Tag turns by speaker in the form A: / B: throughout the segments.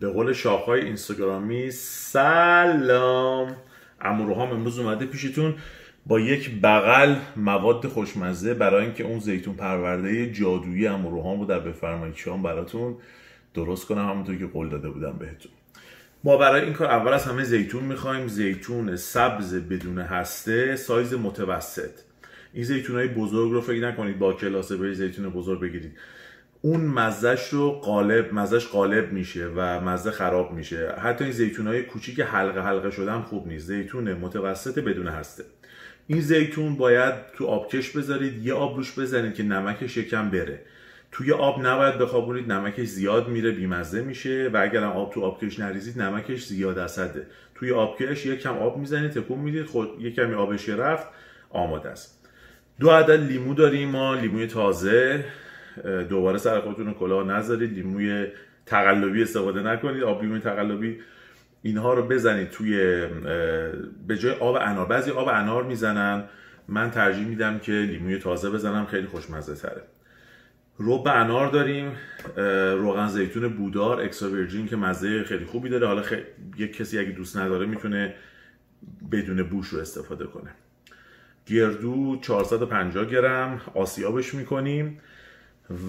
A: به قول شاخهای اینستاگرامی سلام. امروهام امروز اومده پیشتون با یک بغل مواد خوشمزه برای اینکه اون زیتون پرورده جادویی امروهام رو در بفرمایید. شام براتون درست کنم همونطور که قول داده بودم بهتون. ما برای این کار اول از همه زیتون می‌خوایم. زیتون سبز بدون هسته سایز متوسط. این زیتون های بزرگ رو فکر نکنید با کلاسه به زیتون بزرگ بگیرید. اون مزهش رو قالب مزهش قالب میشه و مزه خراب میشه. حتی این زیتون های کوچیک حلقه حلقه شدن خوب نیست. زیتون متوسط بدون هسته. این زیتون باید تو آبکش بذارید یه آب روش بزنید که نمکش یکم بره. توی آب نباید بخوابونید نمکش زیاد میره بیمزه میشه و اگر آب تو آبکش نریزید نمکش زیاد اسده. توی آبکش یک کم آب می‌زنید تکون می‌دید خود یک کمی آبش رفت آماده است. دو عدد لیمو داریم ما لیموی تازه. دوباره سر خودتون کلاه نذارید لیموی تقلبی استفاده نکنید آب لیموی تقلبی. اینها رو بزنید توی به جای آب انار. بعضی آب انار می‌زنن. من ترجیح میدم که لیموی تازه بزنم خیلی خوشمزه تره رب انار داریم. روغن زیتون بودار اکسا ویرجین که مزه خیلی خوبی داره. حالا خی... یک کسی اگه دوست نداره می‌تونه بدون بوش رو استفاده کنه. گردو 450 گرم. آسیابش می‌کنیم.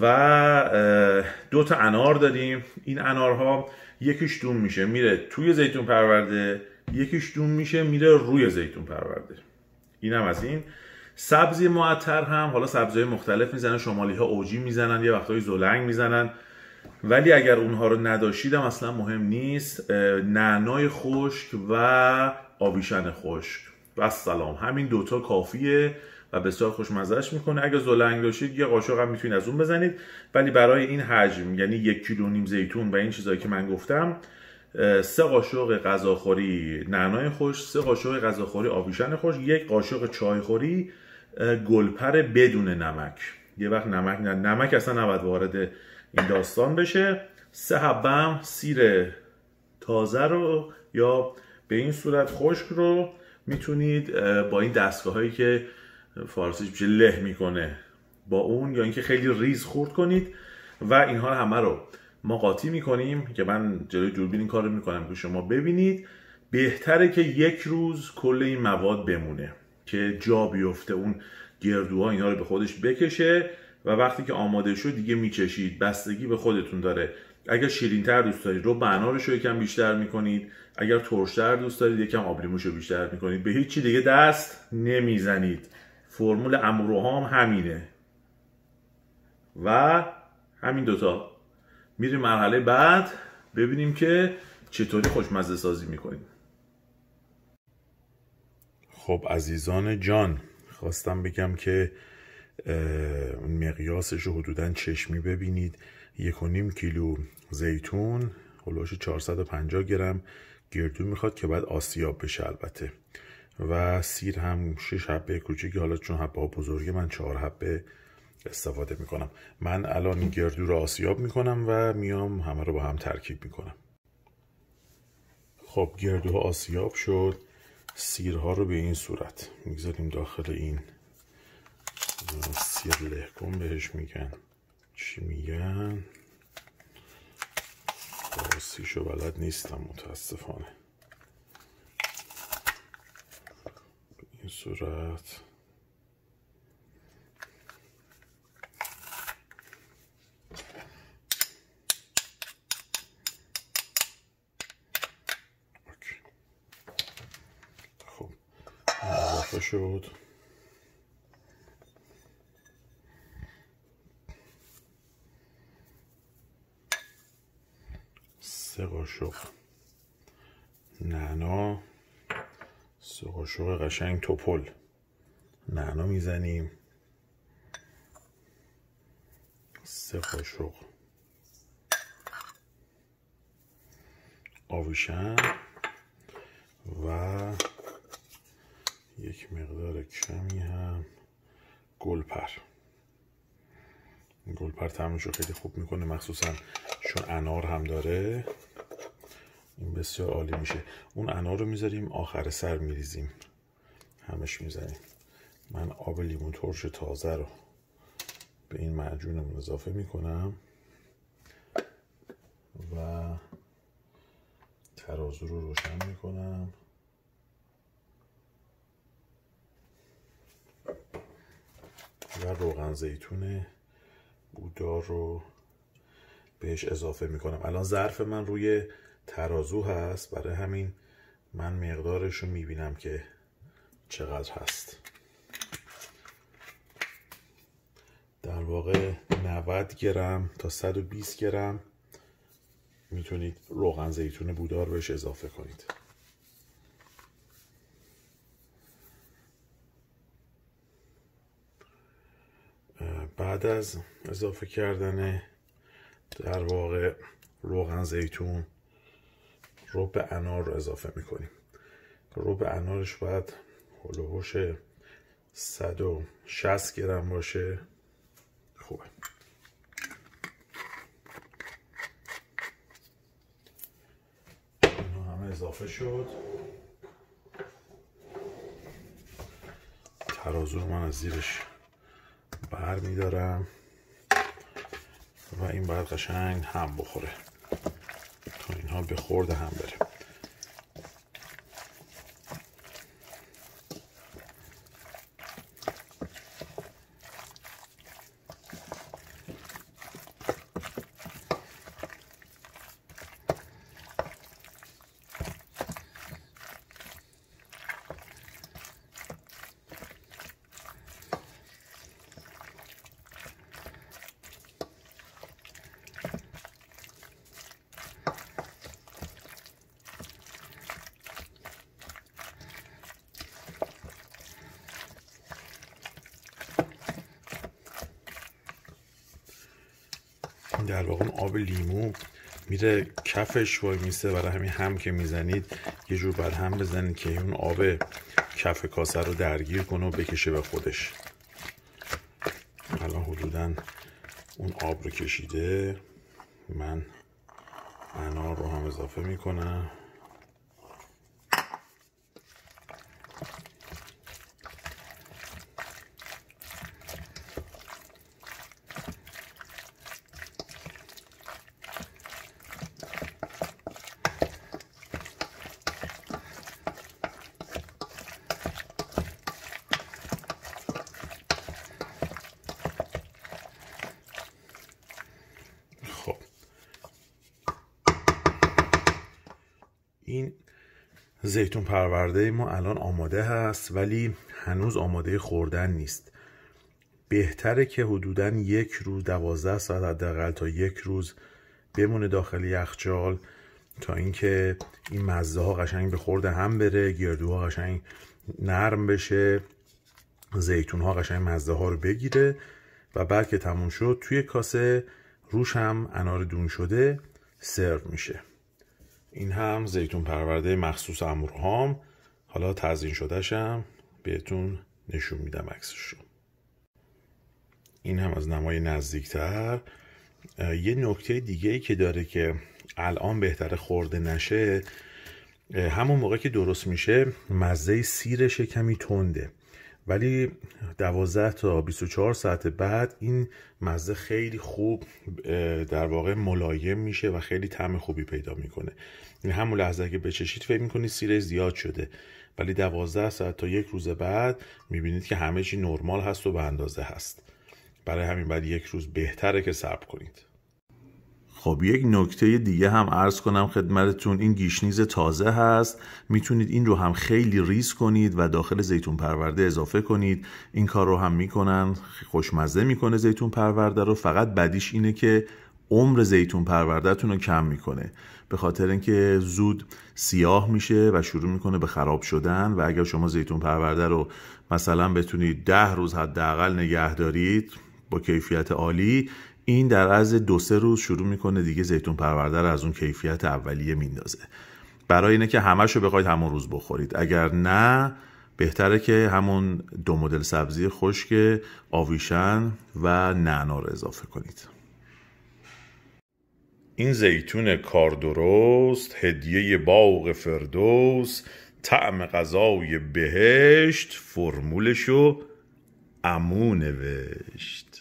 A: و دو تا انار داریم این انارها یکیش دون میشه میره توی زیتون پرورده یکیش دون میشه میره روی زیتون پرورده. اینم از این. سبزی معطر هم حالا سبزی مختلف می‌زنن شمالی ها اوجی می‌زنن یه وقتهای زلنگ می‌زنن. ولی اگر اونها رو نداشتیدم اصلا مهم نیست. نعنای خشک و آویشن خشک. و سلام همین دوتا کافیه. و بسیار خوشمزهش می‌کنه. اگه زلنگ داشتید یه قاشق هم می‌تونید از اون بزنید. ولی برای این حجم یعنی یک کیلو نیم زیتون و این چیزایی که من گفتم سه قاشق غذاخوری نعنای خوش سه قاشق غذاخوری آویشن خوش یک قاشق چایخوری گلپر بدون نمک. یه وقت نمک نه نمک اصلا نباید وارد این داستان بشه. سه حبه سیر تازه رو یا به این صورت خشک رو می‌تونید با این دستگاه هایی که فارسیش میشه له می‌کنه. با اون یا اینکه خیلی ریز خورد کنید و اینها همه رو ما قاطی می‌کنیم که من جلوی دوربین این کار رو می‌کنم که شما ببینید. بهتره که یک روز کل این مواد بمونه که جا بیفته اون گردوها اینا رو به خودش بکشه و وقتی که آماده شد دیگه میچشید. بستگی به خودتون داره. اگر شیرینتر دوست دارید رو بنارش رو یکم بیشتر می‌کنید. اگر ترشتر دوست دارید یکم آبلیموش رو بیشتر می‌کنید. به هیچی دیگه دست نمی‌زنید. فرمول امروهام همینه. و همین دوتا. میریم مرحله بعد ببینیم که چطوری خوشمزه سازی می‌کنیم. خب عزیزان جان خواستم بگم که مقیاسش رو حدودا چشمی ببینید. یک و نیم کیلو زیتون هلوش 450 گرم. گردو می‌خواد که بعد آسیاب بشه البته. و سیر هم 6 حبه کوچیکی حالا چون حبه بزرگی من 4 حبه استفاده می‌کنم. من الان گردو رو آسیاب می‌کنم و میام همه رو با هم ترکیب می‌کنم. خب گردو آسیاب شد. سیرها رو به این صورت می‌گذاریم داخل این سیر لهکن بهش میگن. چی میگن؟ فارسیشو بلد نیستم متاسفانه. این صورت. شد. سه قاشق. نعنا. قاشق قشنگ توپل. نعنا می‌زنیم. سه قاشق آویشن و یک مقدار کمی هم گلپر. گلپر تعمش رو خیلی خوب می‌کنه مخصوصا چون انار هم داره. این بسیار عالی میشه. اون انار رو می‌ذاریم آخر سر میریزیم. همش می‌زنیم. من آب لیمون ترش تازه رو به این معجونمون اضافه می‌کنم و ترازو رو روشن می‌کنم. و روغن زیتون بودار رو بهش اضافه می‌کنم. الان ظرف من روی ترازو هست. برای همین من مقدارش رو می‌بینم که چقدر هست. در واقع 90 گرم تا 120 گرم. می‌تونید روغن زیتون بودار بهش اضافه کنید. بعد از اضافه کردن در واقع روغن زیتون رب انار رو اضافه می‌کنیم. رب انارش باید هلوهوش 160 گرم باشه. خوبه. اینا همه اضافه شد. ترازو رو من از زیرش بر میدارم و این باید قشنگ هم بخوره. اینها به خورد هم بره. در واقع آب لیمو میره کفش وای میسته. برای همین هم که می‌زنید یه جور بر هم بزنید که اون آب کف کاسه رو درگیر کنه و بکشه به خودش. الان حدودا اون آب رو کشیده. من انار رو هم اضافه می‌کنم. این زیتون پرورده ما الان آماده هست ولی هنوز آماده خوردن نیست. بهتره که حدودا یک روز دوازده ساعت حداقل تا یک روز بمونه داخل یخچال تا اینکه این مزه ها قشنگ به خورده هم بره گردوها قشنگ نرم بشه زیتون ها قشنگ مزه ها رو بگیره و بعد که تموم شد توی کاسه روش هم انار دون شده سرو میشه. این هم زیتون پرورده مخصوص امورهام حالا تزین شدهشم بهتون نشون میدم عکسش رو این هم از نمای نزدیکتر. یه نکته دیگه ای که داره که الان بهتره خورده نشه همون موقع که درست میشه مزه سیرش کمی تنده. ولی 12 تا 24 ساعت بعد این مزه خیلی خوب در واقع ملایم میشه و خیلی طعم خوبی پیدا می‌کنه. این همون لحظه که بچشید فکر می‌کنید سیره زیاد شده. ولی 12 ساعت تا یک روز بعد می‌بینید که همه چی نرمال هست و به اندازه هست. برای همین بعد یک روز بهتره که صبر کنید. خب یک نکته دیگه هم عرض کنم خدمتتون این گیشنیز تازه هست. می‌تونید این رو هم خیلی ریز کنید و داخل زیتون پرورده اضافه کنید. این کار رو هم می‌کنن خوشمزه می‌کنه زیتون پرورده رو. فقط بدیش اینه که عمر زیتون پروردهتون رو کم می‌کنه. به خاطر اینکه زود سیاه میشه و شروع می‌کنه به خراب شدن و اگر شما زیتون پرورده رو مثلا بتونید ده روز حداقل نگه دارید با کیفیت عالی این در عرض دو سه روز شروع می‌کنه دیگه زیتون پرورده رو از اون کیفیت اولیه میندازه. برای اینه که همش رو بخواید همون روز بخورید. اگر نه بهتره که همون دو مدل سبزی خشک آویشن و نعنا رو اضافه کنید. این زیتون کار درست هدیه باغ فردوس طعم غذای بهشت فرمولشو امو نوشت.